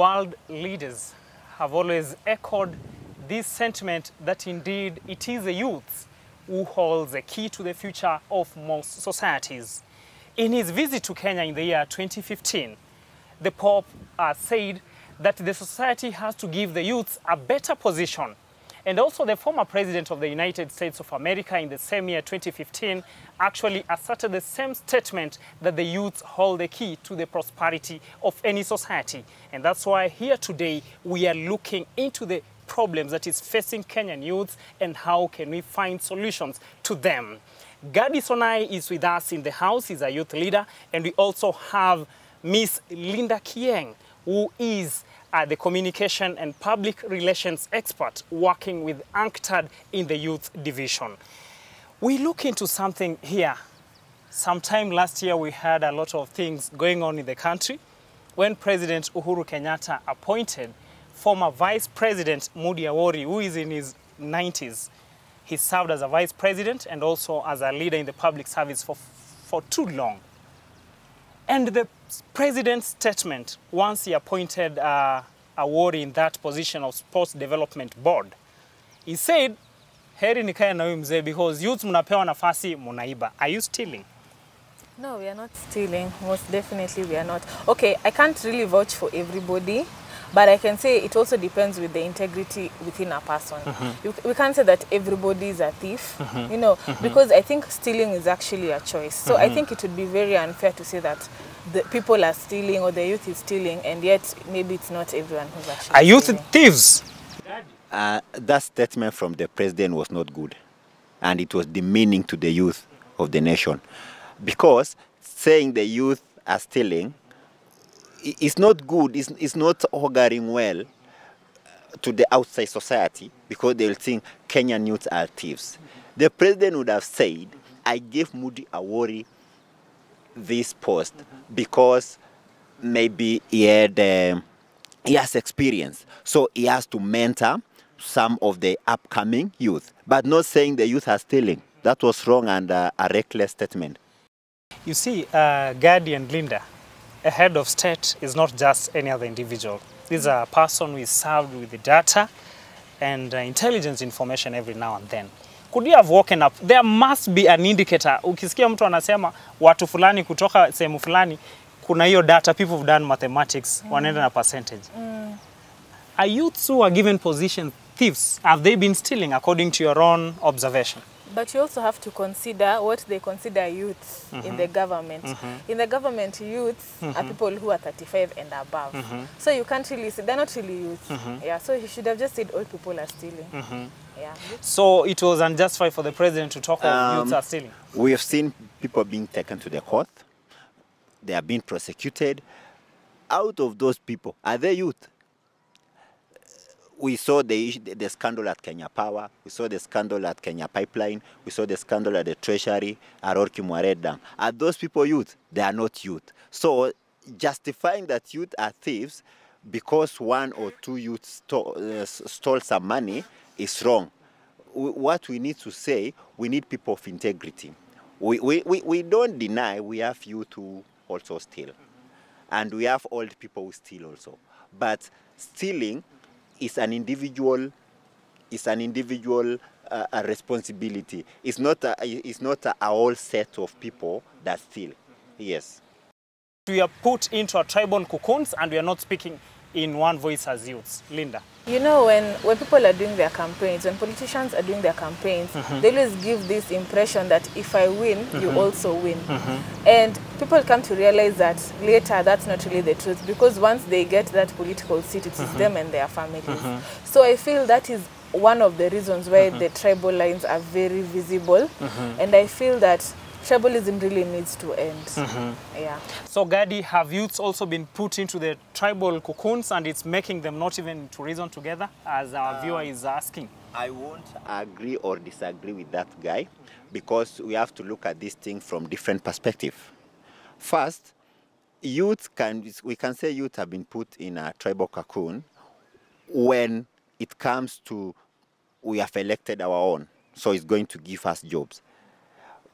world leaders have always echoed this sentiment that indeed it is the youth who holds the key to the future of most societies. In his visit to Kenya in the year 2015, the Pope uh, said that the society has to give the youth a better position. And also the former president of the United States of America in the same year 2015 actually asserted the same statement that the youth hold the key to the prosperity of any society. And that's why here today we are looking into the problems that is facing Kenyan youth and how can we find solutions to them. Gadi Sonai is with us in the house, he's a youth leader, and we also have Miss Linda Kieng, who is uh, the communication and public relations expert working with UNCTAD in the youth division. We look into something here. Sometime last year, we had a lot of things going on in the country when President Uhuru Kenyatta appointed former Vice President Moody Awori, who is in his 90s. He served as a vice president and also as a leader in the public service for, for too long. And the president's statement, once he appointed uh, Awori in that position of sports development board, he said, heri nikae na huyu mzee because youth mnapewa nafasi munaiba. Are you stealing? No, we are not stealing. Most definitely, we are not. Okay, I can't really vouch for everybody, but I can say it also depends with the integrity within a person. Mm-hmm. You, we can't say that everybody is a thief, mm-hmm. you know, mm-hmm. because I think stealing is actually a choice. So I think it would be very unfair to say that the people are stealing or the youth is stealing, and yet maybe it's not everyone who's actually. Are youth stealing. thieves? Uh, that statement from the president was not good, and it was demeaning to the youth of the nation, because saying the youth are stealing i- is not good. It's, it's not auguring well to the outside society because they will think Kenyan youths are thieves. The president would have said, "I gave Moody a Awori this post because maybe he had um, he has experience, so he has to mentor some of the upcoming youth, but not saying the youth are stealing. That was wrong and uh, a reckless statement. You see, uh, Gadi and Linda, a head of state is not just any other individual. This is a person who is served with the data and uh, intelligence information every now and then. Could you have woken up? There must be an indicator. Ukisikia mtu anasema watu fulani kutoka sehemu fulani, kuna hiyo data, people have done mathematics, mm. wanaenda na percentage. Mm. Are youths who are given position thieves? Have they been stealing according to your own observation? But you also have to consider what they consider youth mm -hmm. in the government. Mm -hmm. In the government, youths are people who are 35 and above. Mm -hmm. So you can't really say, they're not really youth. Mm -hmm. Yeah, so he should have just said old people are stealing. Mm -hmm. Yeah. So it was unjustified for the president to talk of Um, youths are stealing. We have seen people being taken to the court. They are being prosecuted. Out of those people, are they youth? We saw the, the, scandal at Kenya Power. We saw the scandal at Kenya Pipeline. We saw the scandal at the Treasury, at Arror Kimwarer Dam. Are those people youth? They are not youth. So justifying that youth are thieves because one or two youth stole, uh, stole some money is wrong w- what we need to say, we need people of integrity. We, we, we, we don't deny we have youth who also steal. And we have old people who steal also. But stealing is an individual is an individual uh, a responsibility. It's not a, it's not a, a whole set of people that steal. Yes. we are put into a tribal cocoons and we are not speaking in one voice as youths. Linda. You know, when, when people are doing their campaigns, when politicians are doing their campaigns, mm-hmm. they always give this impression that if I win, you mm-hmm. also win. Mm-hmm. And people come to realize that later that's not really the truth because once they get that political seat, it is them and their families. So I feel that is one of the reasons why the tribal lines are very visible. And I feel that tribalism really needs to end. Mm-hmm. Yeah. So Gadi, have youths also been put into the tribal cocoons and it's making them not even to reason together as our um, viewer is asking? I won't agree or disagree with that guy because we have to look at this thing from different perspective. First, youth can we can say youth have been put in a tribal cocoon when it comes to we have elected our own, so it's going to give us jobs.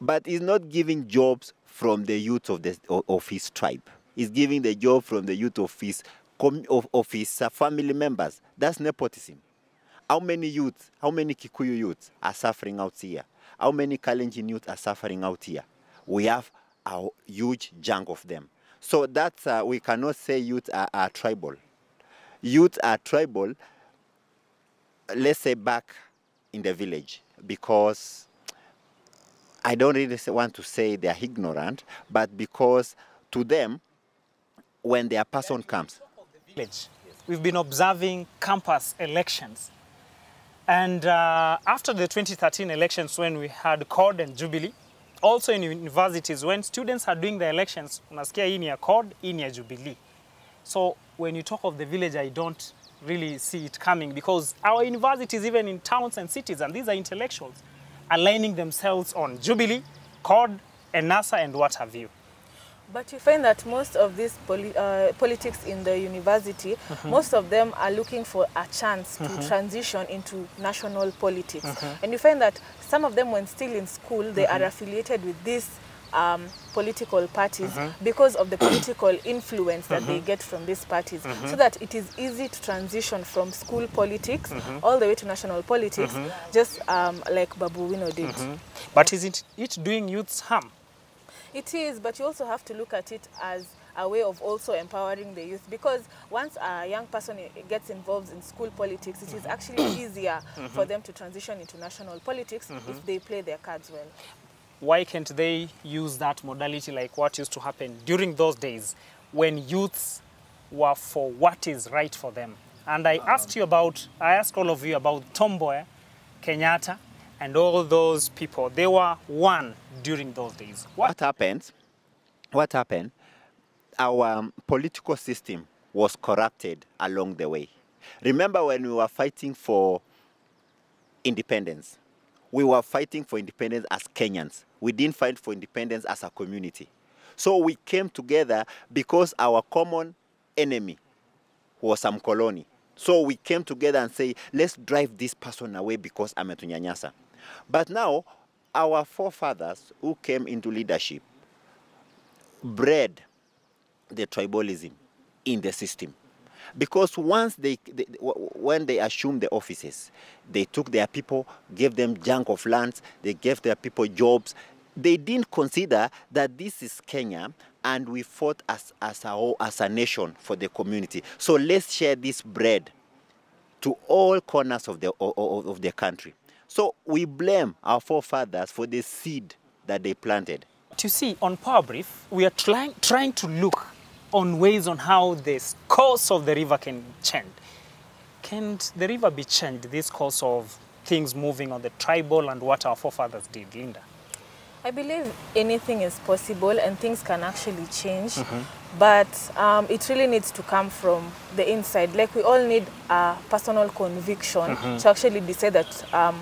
But he's not giving jobs from the youth of, the, of his tribe. He's giving the job from the youth of his of, of his uh, family members. That's nepotism. How many youths, how many Kikuyu youths are suffering out here? How many Kalenjin youth are suffering out here? We have a huge chunk of them. So that's, uh, we cannot say youth are, are tribal. Youth are tribal, let's say back in the village, because I don't really want to say they are ignorant, but because to them, when their person comes. We've been observing campus elections. And uh, after the 2013 elections, when we had CORD and Jubilee, also in universities, when students are doing the elections, unasikia hii ni ya hii ni Jubilee. So when you talk of the village, I don't really see it coming because our universities, even in towns and cities, and these are intellectuals, aligning themselves on Jubilee, CORD, and NASA, and what have you. But you find that most of these poli uh, politics in the university, mm-hmm. most of them are looking for a chance to mm-hmm. transition into national politics. Mm-hmm. And you find that some of them, when still in school, they are affiliated with these um, political parties mm-hmm. because of the political influence that they mm-hmm. get from these parties. So mm-hmm. that it is easy to transition from school politics all the way to national politics, just um, like Babu Owino did. But isn't it doing youths harm? It is, but you also have to look at it as a way of also empowering the youth because once a young person gets involved in school politics, it is actually easier for them to transition into national politics if they play their cards well. Why can't they use that modality like what used to happen during those days when youths were for what is right for them? And I asked you about, I asked all of you about Tom Mboya, Kenyatta, and all those people. They were one during those days. What? what happened? What happened? Our um, political system was corrupted along the way. Remember when we were fighting for independence? We were fighting for independence as Kenyans. We didn't fight for independence as a community. So we came together because our common enemy was some colony. So we came together and say, let's drive this person away because ametunyanyasa. But now, our forefathers who came into leadership bred the tribalism in the system. Because once they, they when they assumed the offices, they took their people, gave them junk of lands, they gave their people jobs. They didn't consider that this is Kenya and we fought as, as, a, whole- as a nation for the community. So let's share this bread to all corners of the, o- o- of the country. So we blame our forefathers for the seed that they planted. You see, on Power Brief, we are trying, trying to look on ways on how this course of the river can change. Can the river be changed, this course of things moving on the tribal and what our forefathers did, Linda? I believe anything is possible and things can actually change, but um, it really needs to come from the inside. Like we all need a personal conviction to actually decide that um,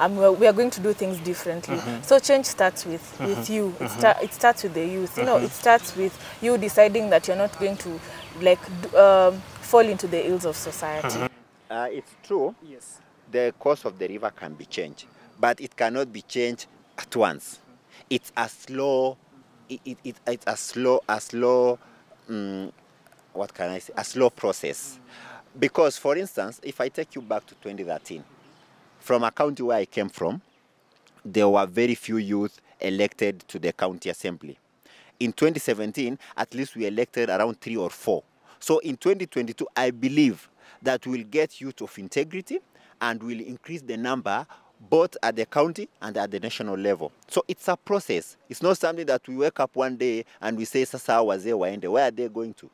um, we, are, we are going to do things differently. So change starts with, with you. It, sta- it starts with the youth. You know, it starts with you deciding that you're not going to like um, fall into the ills of society. Uh, it's true. Yes. the course of the river can be changed, but it cannot be changed at once. It's a slow, it, it, it, it's a slow, a slow, um, what can I say, a slow process. Because, for instance, if I take you back to 2013, from a county where I came from, there were very few youth elected to the county assembly. In 2017, at least we elected around three or four. So in 2022, I believe that we'll get youth of integrity and will increase the number both at the county and at the national level. So it's a process. It's not something that we wake up one day and we say, Sasa. Where are they going to?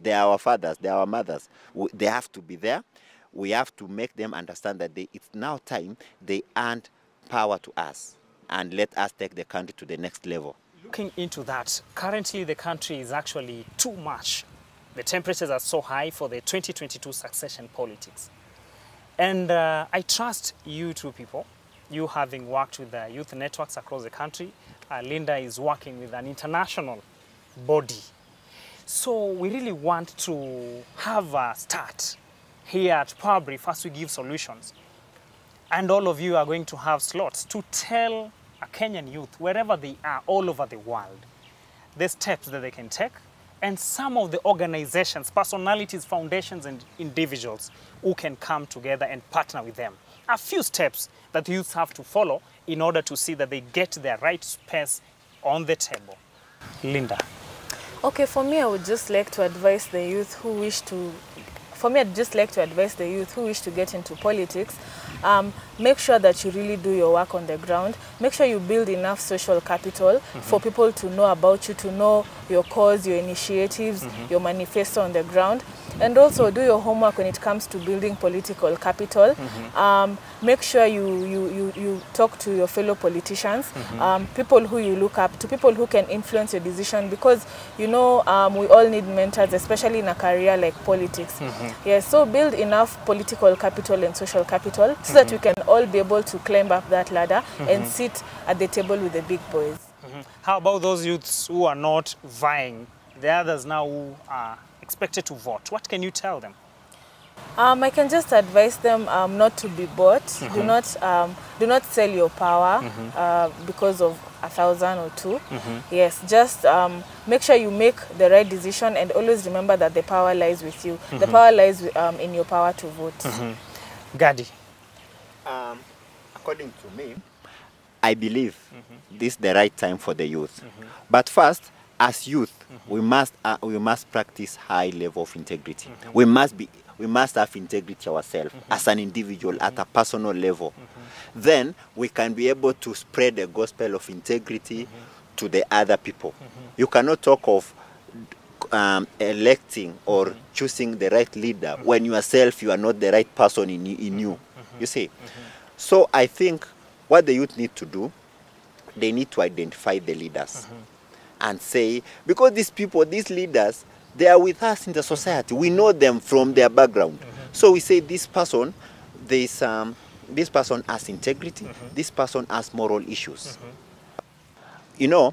They are our fathers, they are our mothers. They have to be there. We have to make them understand that they, it's now time they earned power to us and let us take the country to the next level. Looking into that, currently the country is actually too much. The temperatures are so high for the 2022 succession politics. And uh, I trust you two people, you having worked with the youth networks across the country, uh, Linda is working with an international body. So we really want to have a start here at Brief as we give solutions. And all of you are going to have slots to tell a Kenyan youth, wherever they are, all over the world, the steps that they can take and some of the organizations, personalities, foundations, and individuals who can come together and partner with them. A few steps that youths have to follow in order to see that they get their right space on the table. Linda. Okay, for me, I would just like to advise the youth who wish to, for me, I'd just like to advise the youth who wish to get into politics, um, make sure that you really do your work on the ground. Make sure you build enough social capital for people to know about you, to know your cause, your initiatives, your manifesto on the ground. And also do your homework when it comes to building political capital. Um, make sure you, you, you, you talk to your fellow politicians, um, people who you look up to, people who can influence your decision because you know um, we all need mentors, especially in a career like politics. Yes, so build enough political capital and social capital so that we can all be able to climb up that ladder and sit at the table with the big boys. How about those youths who are not vying? The others now who are expected to vote. What can you tell them? Um, I can just advise them um, not to be bought. Do not um, do not sell your power uh, because of a thousand or 2 Yes, just um, make sure you make the right decision and always remember that the power lies with you. The power lies um, in your power to vote. Gadi. Um, according to me, I believe this is the right time for the youth. But first, as youth, we must uh, we must practice high level of integrity. We must be we must have integrity ourselves as an individual at a personal level. Then we can be able to spread the gospel of integrity to the other people. You cannot talk of um, electing or choosing the right leader when yourself you are not the right person in, in you. You see? So I think what the youth need to do, they need to identify the leaders and say, because these people, these leaders, they are with us in the society. We know them from their background. Mm -hmm. So we say this person, this, um, this person has integrity, mm -hmm. this person has moral issues. Mm -hmm. You know,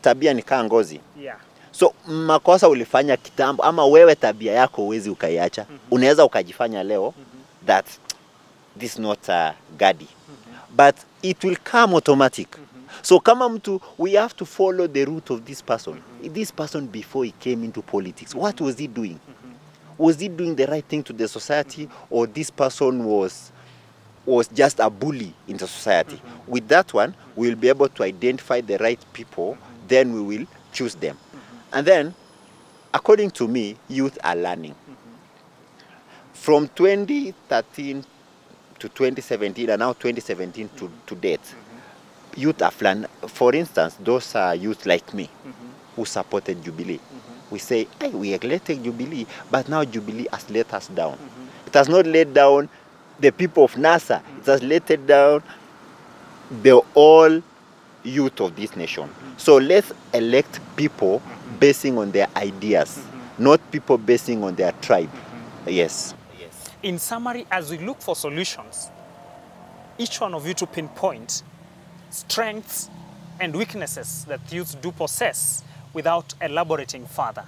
tabia ni kaa ngozi. Yeah. So makosa ulifanya kitambo ama wewe tabia yako uwezi ukaiacha. Mm -hmm. Unaweza ukajifanya leo mm -hmm. that this not a gadi. Mm -hmm. But it will come automatic. So kama mtu we have to follow the route of this person. This person before he came into politics, what was he doing? Was he doing the right thing to the society or this person was was just a bully in the society. With that one, we'll be able to identify the right people, then we will choose them. And then, according to me, youth are learning. From 2013 to 2017, and now 2017 to, to date, youth learned. For instance, those are youth like me mm-hmm. who supported Jubilee. Mm-hmm. We say, hey, we elected Jubilee, but now Jubilee has let us down. Mm-hmm. It has not let down the people of NASA. It has let down the all youth of this nation. So let's elect people basing on their ideas, not people basing on their tribe. Yes. In summary, as we look for solutions, each one of you to pinpoint strengths and weaknesses that youths do possess without elaborating further.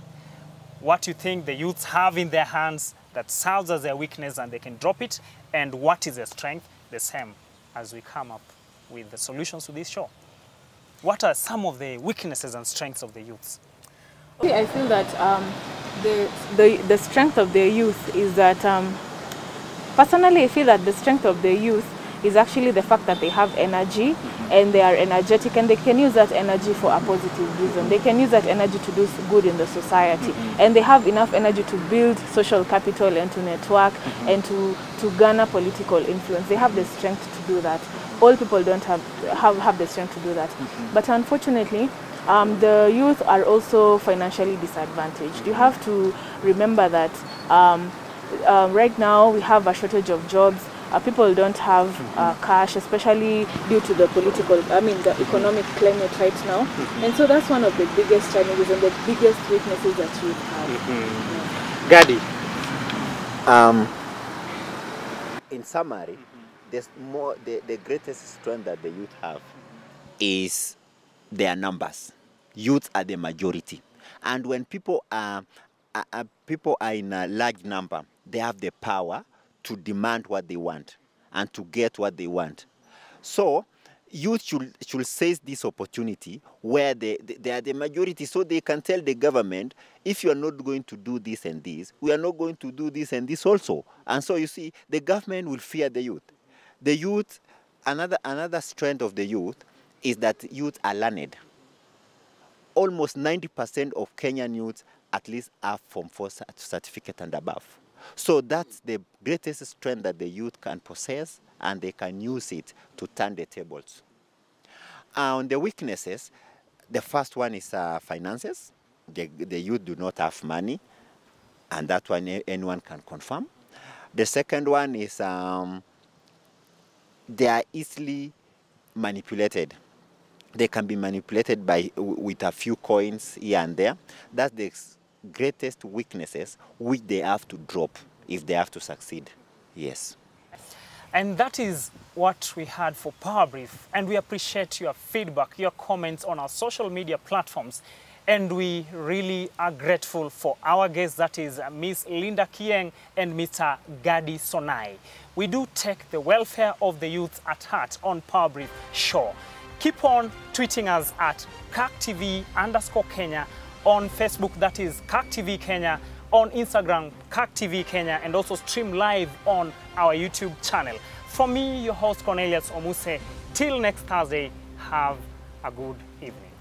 What you think the youths have in their hands that serves as their weakness and they can drop it, and what is their strength, the same as we come up with the solutions to this show. What are some of the weaknesses and strengths of the youths? I feel that um, the, the, the strength of the youth is that, um, personally, I feel that the strength of the youth is actually the fact that they have energy and they are energetic and they can use that energy for a positive reason. They can use that energy to do good in the society and they have enough energy to build social capital and to network and to, to garner political influence. They have the strength to do that. All people don't have, have, have the strength to do that. But unfortunately, um, the youth are also financially disadvantaged. You have to remember that um, uh, right now we have a shortage of jobs. Uh, people don't have uh, cash, especially due to the political, I mean, the economic climate right now. And so that's one of the biggest challenges and the biggest weaknesses that youth have. Gadi. Um, in summary, there's more, the, the greatest strength that the youth have is their numbers. Youth are the majority. And when people are, are, are- people are in a large number, they have the power to demand what they want and to get what they want. So youth should, should seize this opportunity where they, they, they are the majority so they can tell the government if you are not going to do this and this we are not going to do this and this also. And so you see the government will fear the youth. The youth another another strength of the youth is that youth are learned. Almost 90% of kenyan youths at least have from four certificate and above so that's the greatest strength that the youth can possess and they can use it to turn the tables on the weaknesses, the first one is uh, finances. The, the youth do not have money, and that one anyone can confirm. The second one is um, they are easily manipulated. They can be manipulated by with a few coins here and there. That's the greatest weaknesses which they have to drop if they have to succeed. Yes. And that is what we had for Power Brief. And we appreciate your feedback, your comments on our social media platforms. And we really are grateful for our guests, that is uh, Miss Linda Kieng and Mr. Gadi Sonai. We do take the welfare of the youth at heart on Power Brief Show. Keep on tweeting us at CACTV underscore Kenya on Facebook, that is CAC TV Kenya, on Instagram, CAC TV Kenya, and also stream live on our YouTube channel. From me, your host Cornelius Omuse, till next Thursday, have a good evening.